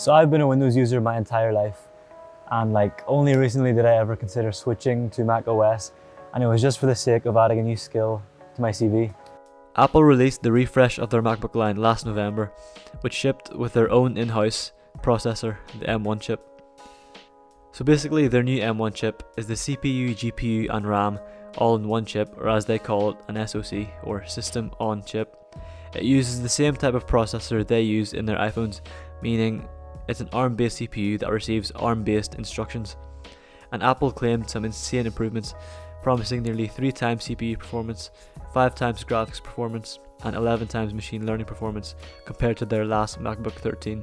So I've been a Windows user my entire life and like only recently did I ever consider switching to Mac OS and it was just for the sake of adding a new skill to my CV. Apple released the refresh of their MacBook line last November, which shipped with their own in-house processor, the M1 chip. So basically their new M1 chip is the CPU, GPU and RAM all in one chip or as they call it an SoC or system on chip. It uses the same type of processor they use in their iPhones, meaning it's an ARM based CPU that receives ARM based instructions. And Apple claimed some insane improvements, promising nearly 3 times CPU performance, 5 times graphics performance, and 11 times machine learning performance compared to their last MacBook 13.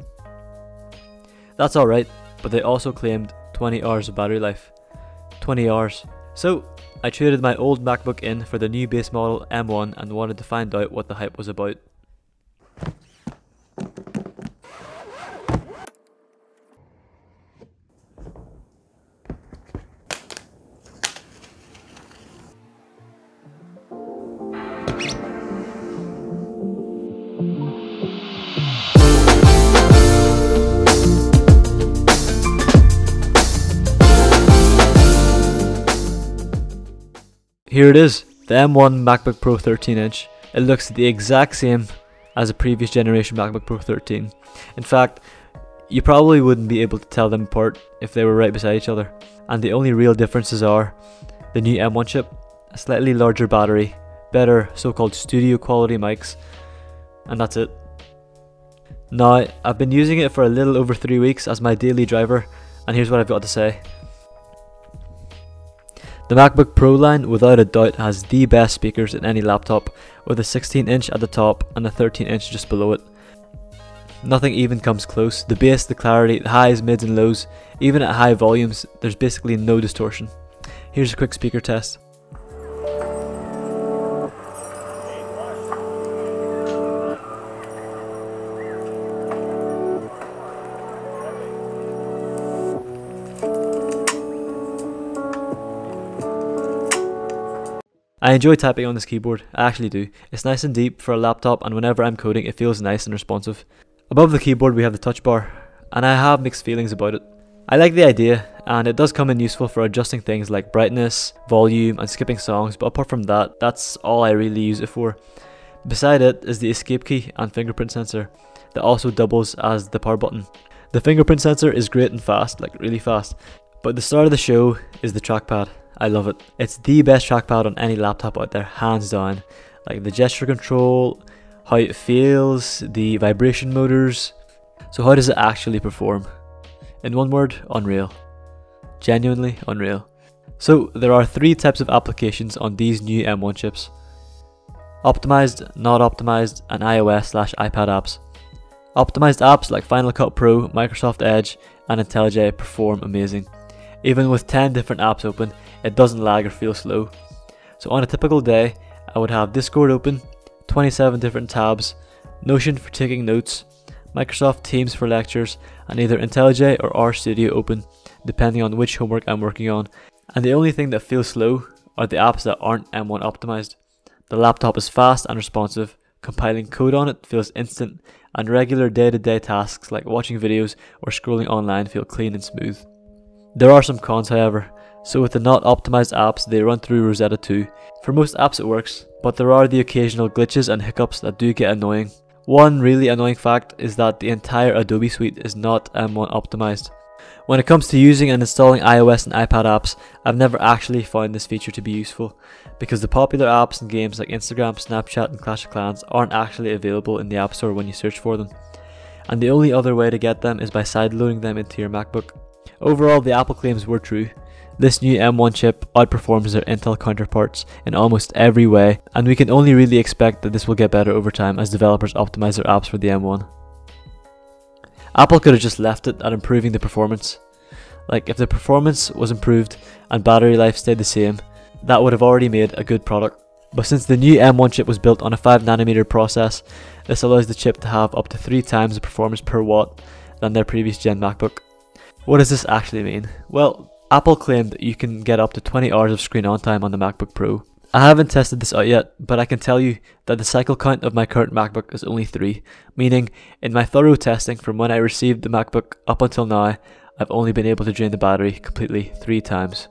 That's alright, but they also claimed 20 hours of battery life. 20 hours. So, I traded my old MacBook in for the new base model M1 and wanted to find out what the hype was about. Here it is, the M1 MacBook Pro 13 inch. It looks the exact same as a previous generation MacBook Pro 13. In fact, you probably wouldn't be able to tell them apart if they were right beside each other. And the only real differences are the new M1 chip, a slightly larger battery, better so-called studio quality mics, and that's it. Now, I've been using it for a little over 3 weeks as my daily driver, and here's what I've got to say. The MacBook Pro line without a doubt has the best speakers in any laptop, with a 16 inch at the top and a 13 inch just below it. Nothing even comes close, the bass, the clarity, the highs, mids and lows, even at high volumes, there's basically no distortion. Here's a quick speaker test. I enjoy typing on this keyboard, I actually do. It's nice and deep for a laptop and whenever I'm coding it feels nice and responsive. Above the keyboard we have the touch bar, and I have mixed feelings about it. I like the idea, and it does come in useful for adjusting things like brightness, volume, and skipping songs, but apart from that, that's all I really use it for. Beside it is the escape key and fingerprint sensor, that also doubles as the power button. The fingerprint sensor is great and fast, like really fast, but the star of the show is the trackpad. I love it. It's the best trackpad on any laptop out there, hands down. Like the gesture control, how it feels, the vibration motors. So how does it actually perform? In one word, unreal. Genuinely unreal. So there are three types of applications on these new M1 chips. Optimized, not optimized, and iOS slash iPad apps. Optimized apps like Final Cut Pro, Microsoft Edge, and IntelliJ perform amazing. Even with 10 different apps open, it doesn't lag or feel slow. So on a typical day, I would have Discord open, 27 different tabs, Notion for taking notes, Microsoft Teams for lectures, and either IntelliJ or RStudio open, depending on which homework I'm working on. And the only thing that feels slow are the apps that aren't M1 optimized. The laptop is fast and responsive, compiling code on it feels instant, and regular day to day tasks like watching videos or scrolling online feel clean and smooth. There are some cons, however. So with the not optimized apps, they run through Rosetta 2. For most apps it works, but there are the occasional glitches and hiccups that do get annoying. One really annoying fact is that the entire Adobe suite is not M1 optimized. When it comes to using and installing iOS and iPad apps, I've never actually found this feature to be useful, because the popular apps and games like Instagram, Snapchat and Clash of Clans aren't actually available in the App Store when you search for them. And the only other way to get them is by sideloading them into your MacBook. Overall, the Apple claims were true, this new M1 chip outperforms their Intel counterparts in almost every way, and we can only really expect that this will get better over time as developers optimize their apps for the M1. Apple could have just left it at improving the performance. Like, if the performance was improved and battery life stayed the same, that would have already made a good product. But since the new M1 chip was built on a 5nm process, this allows the chip to have up to 3 times the performance per watt than their previous gen MacBook. What does this actually mean? Well, Apple claimed that you can get up to 20 hours of screen on time on the MacBook Pro, I haven't tested this out yet, but I can tell you that the cycle count of my current MacBook is only 3, meaning in my thorough testing from when I received the MacBook up until now, I've only been able to drain the battery completely 3 times.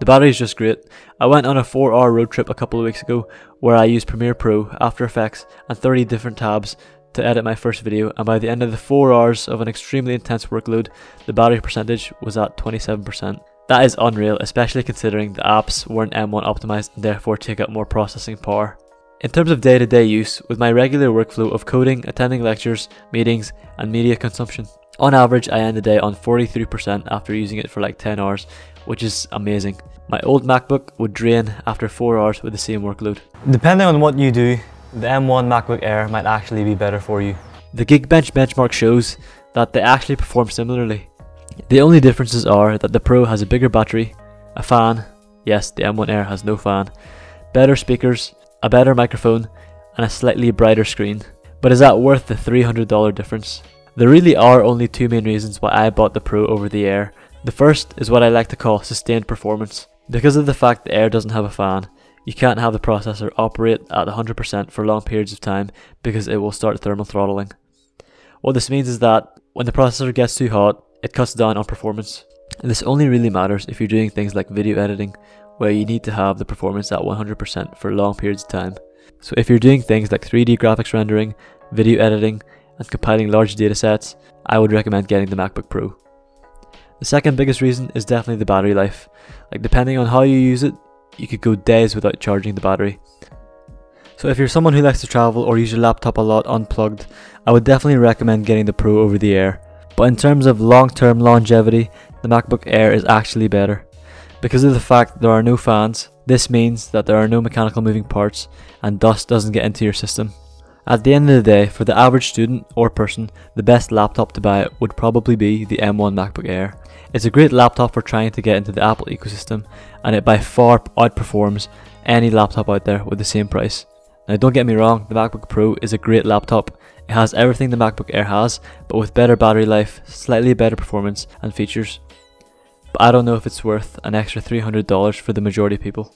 The battery is just great. I went on a 4 hour road trip a couple of weeks ago where I used Premiere Pro, After Effects and 30 different tabs to edit my first video and by the end of the 4 hours of an extremely intense workload, the battery percentage was at 27%. That is unreal, especially considering the apps weren't M1 optimized and therefore take up more processing power. In terms of day to day use, with my regular workflow of coding, attending lectures, meetings, and media consumption, on average I end the day on 43% after using it for like 10 hours, which is amazing. My old MacBook would drain after 4 hours with the same workload. Depending on what you do, the M1 MacBook Air might actually be better for you. The Geekbench benchmark shows that they actually perform similarly. The only differences are that the Pro has a bigger battery, a fan, yes, the M1 Air has no fan, better speakers, a better microphone, and a slightly brighter screen. But is that worth the $300 difference? There really are only two main reasons why I bought the Pro over the Air. The first is what I like to call sustained performance. Because of the fact the Air doesn't have a fan, you can't have the processor operate at 100% for long periods of time because it will start thermal throttling. What this means is that when the processor gets too hot, it cuts down on performance. And this only really matters if you're doing things like video editing, where you need to have the performance at 100% for long periods of time. So if you're doing things like 3D graphics rendering, video editing, and compiling large datasets, I would recommend getting the MacBook Pro. The second biggest reason is definitely the battery life. Like depending on how you use it, you could go days without charging the battery. So if you're someone who likes to travel or use your laptop a lot unplugged, I would definitely recommend getting the Pro over the Air. But in terms of long-term longevity, the MacBook Air is actually better. Because of the fact there are no fans, this means that there are no mechanical moving parts and dust doesn't get into your system. At the end of the day, for the average student or person, the best laptop to buy would probably be the M1 MacBook Air. It's a great laptop for trying to get into the Apple ecosystem and it by far outperforms any laptop out there with the same price. Now don't get me wrong, the MacBook Pro is a great laptop it has everything the MacBook Air has, but with better battery life, slightly better performance and features. But I don't know if it's worth an extra $300 for the majority of people.